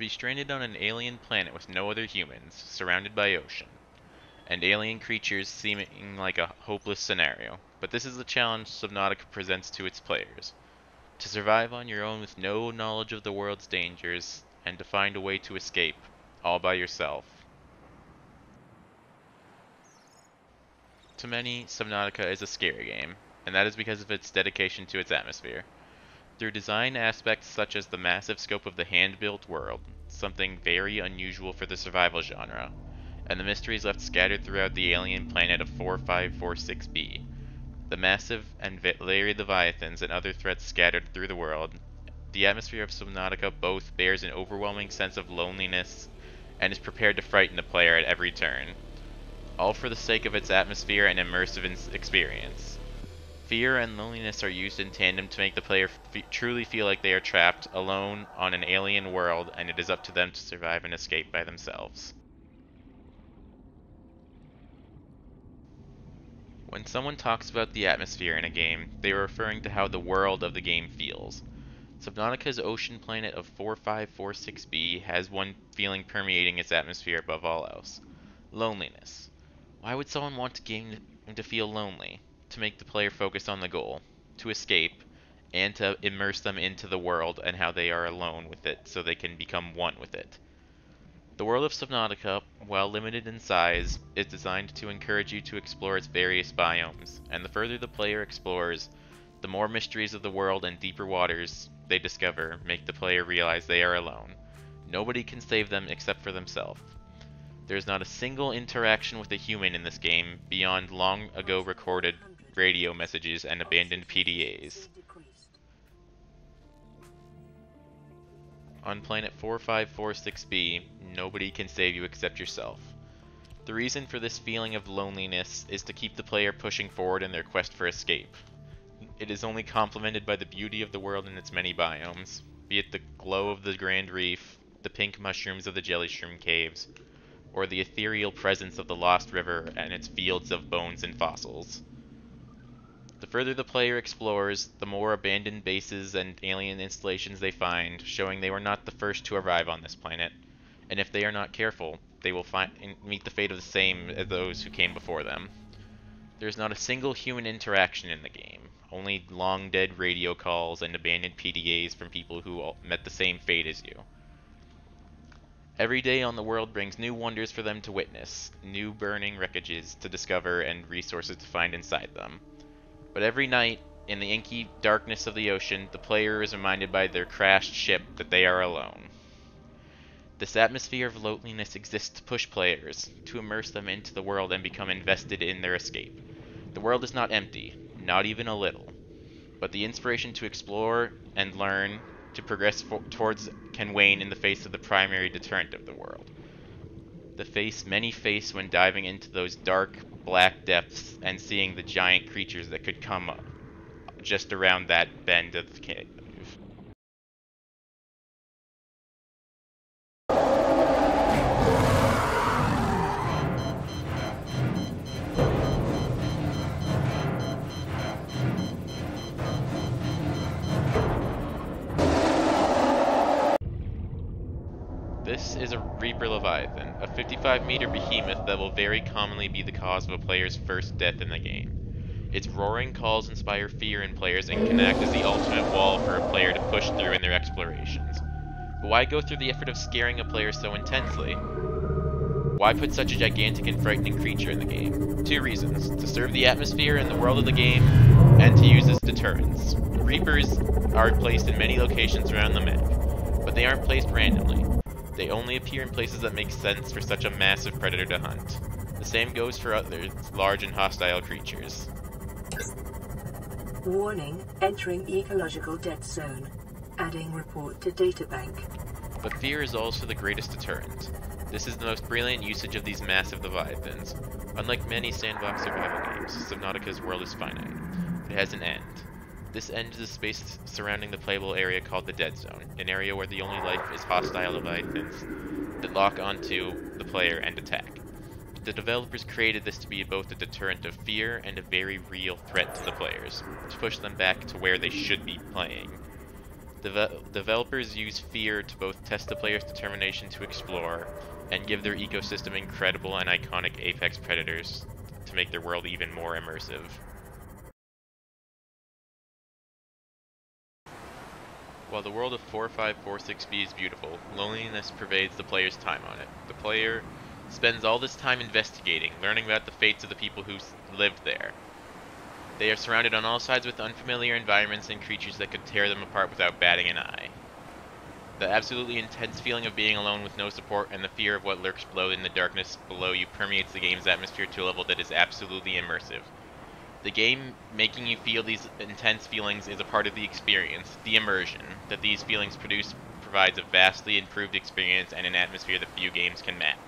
be stranded on an alien planet with no other humans, surrounded by ocean, and alien creatures seeming like a hopeless scenario. But this is the challenge Subnautica presents to its players. To survive on your own with no knowledge of the world's dangers, and to find a way to escape, all by yourself. To many, Subnautica is a scary game, and that is because of its dedication to its atmosphere. Through design aspects such as the massive scope of the hand-built world, something very unusual for the survival genre, and the mysteries left scattered throughout the alien planet of 4546b, the massive and varied leviathans and other threats scattered through the world, the atmosphere of Subnautica both bears an overwhelming sense of loneliness and is prepared to frighten the player at every turn, all for the sake of its atmosphere and immersive experience. Fear and loneliness are used in tandem to make the player truly feel like they are trapped alone on an alien world and it is up to them to survive and escape by themselves. When someone talks about the atmosphere in a game, they are referring to how the world of the game feels. Subnautica's ocean planet of 4546b has one feeling permeating its atmosphere above all else. Loneliness. Why would someone want a game to feel lonely? To make the player focus on the goal, to escape, and to immerse them into the world and how they are alone with it so they can become one with it. The world of Subnautica, while limited in size, is designed to encourage you to explore its various biomes, and the further the player explores, the more mysteries of the world and deeper waters they discover make the player realize they are alone. Nobody can save them except for themselves. There is not a single interaction with a human in this game beyond long ago recorded radio messages and abandoned PDAs. On planet 4546b, nobody can save you except yourself. The reason for this feeling of loneliness is to keep the player pushing forward in their quest for escape. It is only complemented by the beauty of the world and its many biomes, be it the glow of the Grand Reef, the pink mushrooms of the Jellyshroom Caves, or the ethereal presence of the Lost River and its fields of bones and fossils. The further the player explores, the more abandoned bases and alien installations they find, showing they were not the first to arrive on this planet. And if they are not careful, they will find, meet the fate of the same as those who came before them. There is not a single human interaction in the game, only long dead radio calls and abandoned PDAs from people who met the same fate as you. Every day on the world brings new wonders for them to witness, new burning wreckages to discover, and resources to find inside them. But every night, in the inky darkness of the ocean, the player is reminded by their crashed ship that they are alone. This atmosphere of loneliness exists to push players, to immerse them into the world and become invested in their escape. The world is not empty, not even a little. But the inspiration to explore and learn, to progress towards, can wane in the face of the primary deterrent of the world. The face many face when diving into those dark, black depths and seeing the giant creatures that could come just around that bend of This is a Reaper Leviathan, a 55 meter behemoth that will very commonly be the cause of a player's first death in the game. Its roaring calls inspire fear in players and can act as the ultimate wall for a player to push through in their explorations. But why go through the effort of scaring a player so intensely? Why put such a gigantic and frightening creature in the game? Two reasons. To serve the atmosphere and the world of the game, and to use as deterrence. Reapers are placed in many locations around the map, but they aren't placed randomly. They only appear in places that make sense for such a massive predator to hunt. The same goes for other large and hostile creatures. Warning, entering ecological dead zone. Adding report to databank. But fear is also the greatest deterrent. This is the most brilliant usage of these massive leviathans. Unlike many sandbox survival games, Subnautica's world is finite. It has an end. This end is the space surrounding the playable area called the Dead Zone, an area where the only life is hostile leviathans that lock onto the player and attack. The developers created this to be both a deterrent of fear and a very real threat to the players, to push them back to where they should be playing. Deve developers use fear to both test the player's determination to explore and give their ecosystem incredible and iconic apex predators to make their world even more immersive. While the world of 4546B is beautiful, loneliness pervades the player's time on it. The player spends all this time investigating, learning about the fates of the people who lived there. They are surrounded on all sides with unfamiliar environments and creatures that could tear them apart without batting an eye. The absolutely intense feeling of being alone with no support and the fear of what lurks below in the darkness below you permeates the game's atmosphere to a level that is absolutely immersive. The game making you feel these intense feelings is a part of the experience, the immersion, that these feelings produce provides a vastly improved experience and an atmosphere that few games can match.